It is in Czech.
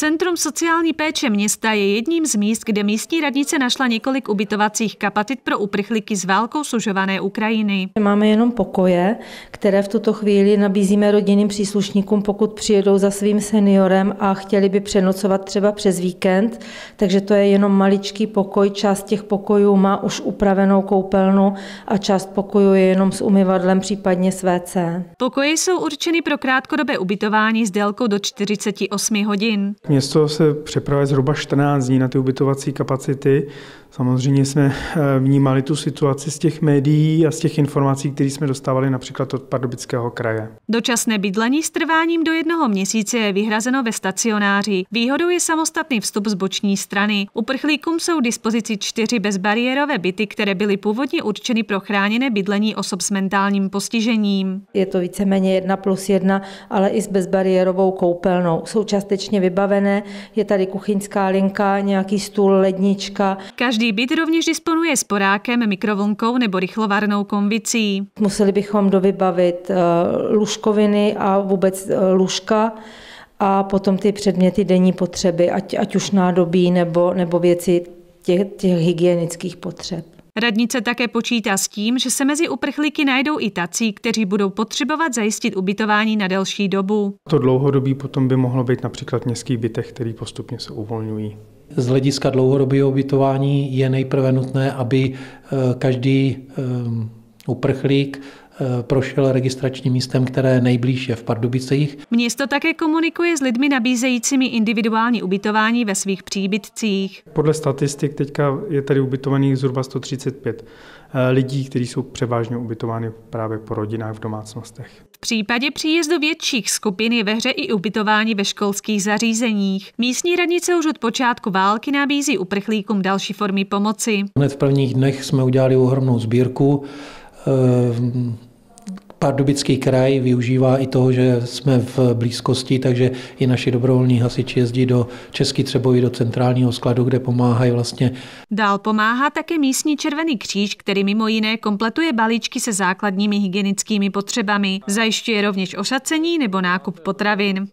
Centrum sociální péče města je jedním z míst, kde místní radnice našla několik ubytovacích kapacit pro uprchlíky z válkou sužované Ukrajiny. Máme jenom pokoje, které v tuto chvíli nabízíme rodinným příslušníkům, pokud přijedou za svým seniorem a chtěli by přenocovat třeba přes víkend. Takže to je jenom maličký pokoj. Část těch pokojů má už upravenou koupelnu a část pokojů je jenom s umyvadlem, případně s WC. Pokoje jsou určeny pro krátkodobé ubytování s délkou do 48 hodin. Město se připravuje zhruba 14 dní na ty ubytovací kapacity. Samozřejmě jsme eh, vnímali tu situaci z těch médií a z těch informací, které jsme dostávali například od Pardubického kraje. Dočasné bydlení s trváním do jednoho měsíce je vyhrazeno ve stacionáři. Výhodou je samostatný vstup z boční strany. Uprchlíkům jsou dispozici čtyři bezbariérové byty, které byly původně určeny pro chráněné bydlení osob s mentálním postižením. Je to víceméně jedna plus jedna, ale i s bezbariérovou koupelnou. Jsou částečně vybavené, je tady kuchyňská linka, nějaký stůl, lednička. Každý Každý byt rovněž disponuje sporákem, mikrovlnkou nebo rychlovarnou konvicí. Museli bychom dovybavit eh, lůžkoviny a vůbec eh, lůžka a potom ty předměty denní potřeby, ať, ať už nádobí nebo, nebo věci těch, těch hygienických potřeb. Radnice také počítá s tím, že se mezi uprchlíky najdou i tací, kteří budou potřebovat zajistit ubytování na delší dobu. To dlouhodobí potom by mohlo být například v městských bytech, který postupně se uvolňují. Z hlediska dlouhodobého ubytování je nejprve nutné, aby eh, každý eh, uprchlík prošel registračním místem, které nejblíž je v Pardubicích. Město také komunikuje s lidmi nabízejícími individuální ubytování ve svých příbytcích. Podle statistik teďka je tady ubytovaných zhruba 135 lidí, kteří jsou převážně ubytovány právě po rodinách v domácnostech. V případě příjezdu větších skupin je ve hře i ubytování ve školských zařízeních. Místní radnice už od počátku války nabízí uprchlíkům další formy pomoci. Hned v prvních dnech jsme udělali ohromnou sbírku eh, Pardubický kraj využívá i toho, že jsme v blízkosti, takže i naši dobrovolní hasiči jezdí do Český Třeboví, do centrálního skladu, kde pomáhají vlastně. Dál pomáhá také místní Červený kříž, který mimo jiné kompletuje balíčky se základními hygienickými potřebami. Zajišťuje rovněž ošacení nebo nákup potravin.